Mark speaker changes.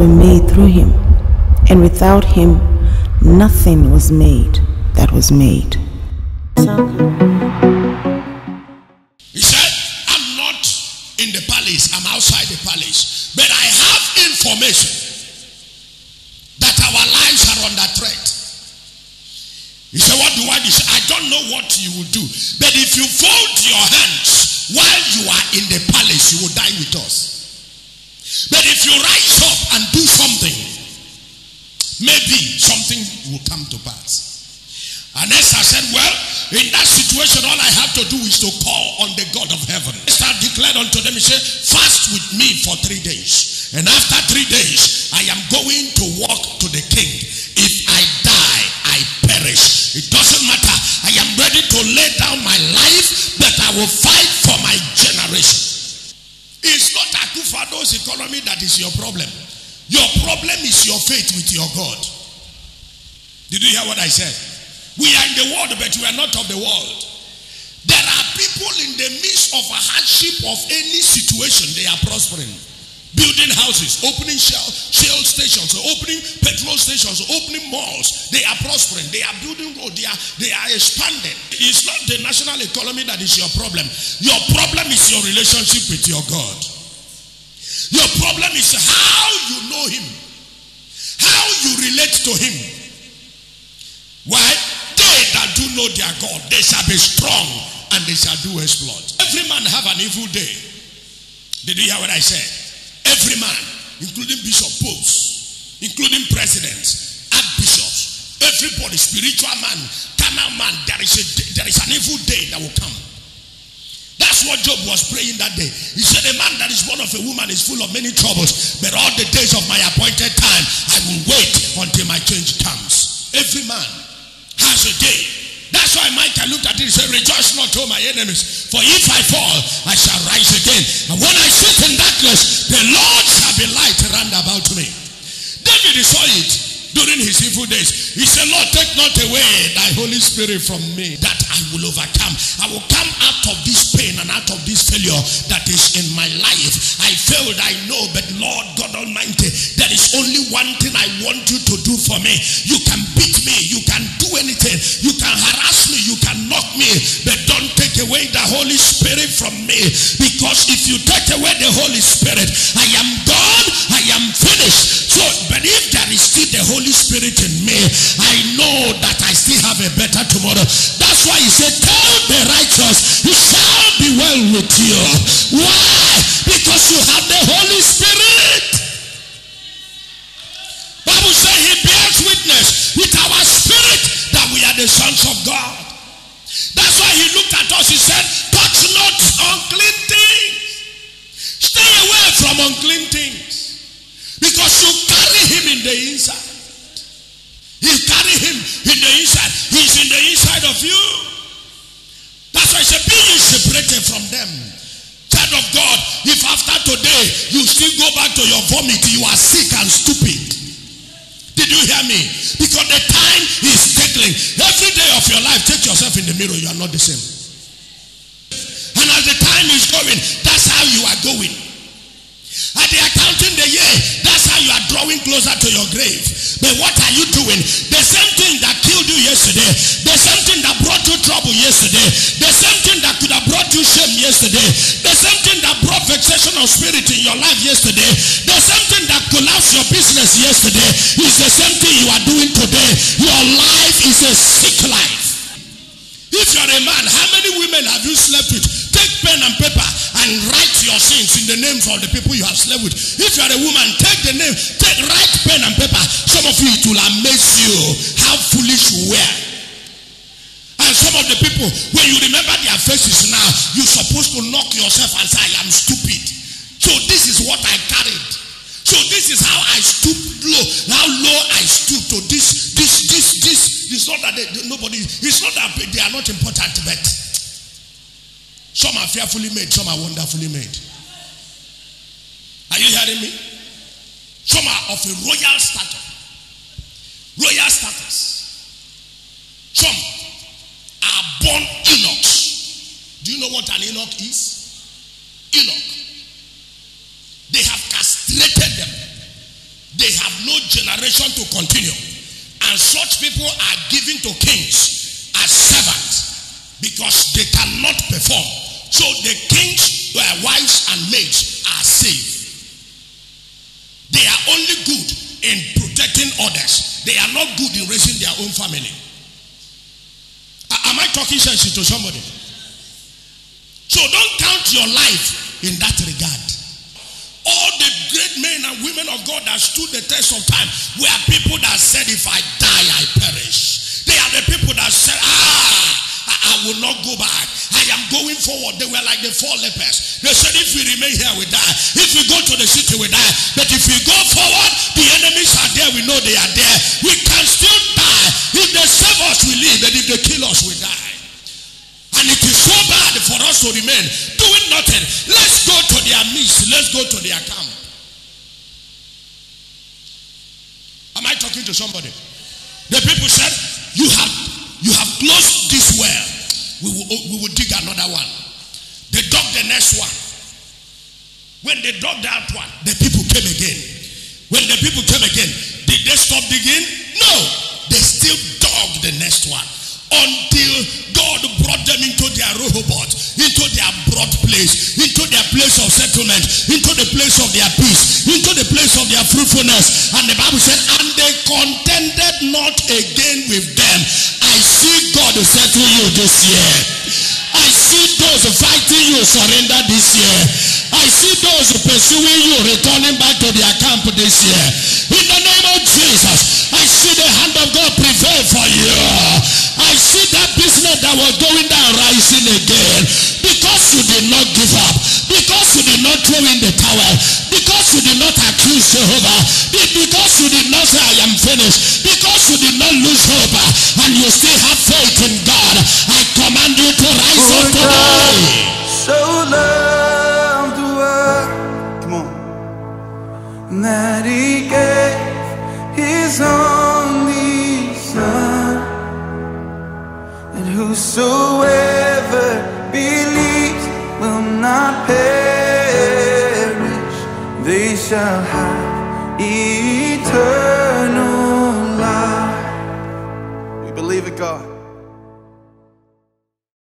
Speaker 1: were made through him, and without him nothing was made that was made.
Speaker 2: He said, I'm not in the palace, I'm outside the palace. But I have information that our lives are under threat. He said, What do I do? I don't know what you will do. But if you fold your hands while you are in the palace, you will die with us. Something will come to pass. And Esther said, Well, in that situation, all I have to do is to call on the God of heaven. Esther declared unto them, He said, Fast with me for three days. And after three days, I am going to walk to the king. If I die, I perish. It doesn't matter. I am ready to lay down my life, but I will fight for my generation. It's not Akufo-Addo's economy that is your problem. Your problem is your faith with your God. Did you hear what I said? We are in the world, but we are not of the world. There are people in the midst of a hardship of any situation, they are prospering. Building houses, opening shell, shell stations, opening petrol stations, opening malls. They are prospering. They are building roads. They are, they are expanding. It's not the national economy that is your problem. Your problem is your relationship with your God. Your problem is how you know Him, how you relate to Him. Why? They that do know their God, they shall be strong and they shall do exploit. Every man have an evil day. Did you hear what I said? Every man, including bishop popes, including presidents, archbishops, everybody, spiritual man, carnal man, there is a there is an evil day that will come. That's what Job was praying that day. He said, A man that is born of a woman is full of many troubles, but all the days of my appointed time, I will wait until my change comes. Every man has a day. That's why Micah looked at it and said, Rejoice not, O my enemies, for if I fall, I shall rise again. And when I sit in darkness, the Lord shall be light round about me. David saw it during his evil days. He said, Lord, take not away thy Holy Spirit from me, that I will overcome. I will come out of this pain and out of this failure that is in my life. I failed, I know, but Lord God Almighty, there is only one thing I want you to do for me. You can beat me, you anything, you can harass me, you can knock me, but don't take away the Holy Spirit from me. Because if you take away the Holy Spirit, I am gone, I am finished. So, but if there is still the Holy Spirit in me, I know that I still have a better tomorrow. That's why he said, today you still go back to your vomit, you are sick and stupid. Did you hear me? Because the time is tickling. Every day of your life, take yourself in the mirror. You are not the same. And as the time is going, that's how you are going. At the accounting the year, that's how you are drawing closer to your grave. But what are you doing? The same thing that business yesterday is the same thing you are doing today. Your life is a sick life. If you are a man, how many women have you slept with? Take pen and paper and write your sins in the names of the people you have slept with. If you are a woman, take the name, take write pen and paper. Some of you it will amaze you how foolish you were. And some of the people, when you remember their faces now, you're supposed to knock yourself and say, I am stupid. So this is what I carried. So this is how I stooped low. How low I stooped to this, this, this, this. It's not that they, nobody, it's not that they are not important, but some are fearfully made, some are wonderfully made. Are you hearing me? Some are of a royal status. Royal status. Some are born eunuchs. Do you know what an eunuch is? Eunuch. They have no generation to continue. And such people are given to kings as servants because they cannot perform. So the kings, their wives and maids are safe. They are only good in protecting others. They are not good in raising their own family. Am I talking sense to somebody? So don't count your life in that regard. All the great men and women of God that stood the test of time were people that said, if I die, I perish. They are the people that said, ah, I, will not go back. I am going forward. They were like the four lepers. They said, if we remain here, we die. If we go to the city, we die. But if we go forward, the enemies are there. We know they are there. We can still die. If they save us, we live. And if they kill us, we die. And it is so bad for us to remain doing nothing. Let's go to their midst. Let's go to their camp. Talking to somebody? The people said, You have you have closed this well. We will, we will dig another one. They dug the next one. When they dug that one, the people came again. When the people came again, did they stop digging? No. They still dug the next one until God brought them into their Rehoboth, into their broad place, into their place of settlement, into the place of their peace, into the place of their fruitfulness. And the Bible said, and they contended not again with them. I see God settle you this year. I see those fighting you surrender this year. I see those pursuing you returning back to their camp this year. In that was going down rising again. Because you did not give up,
Speaker 3: they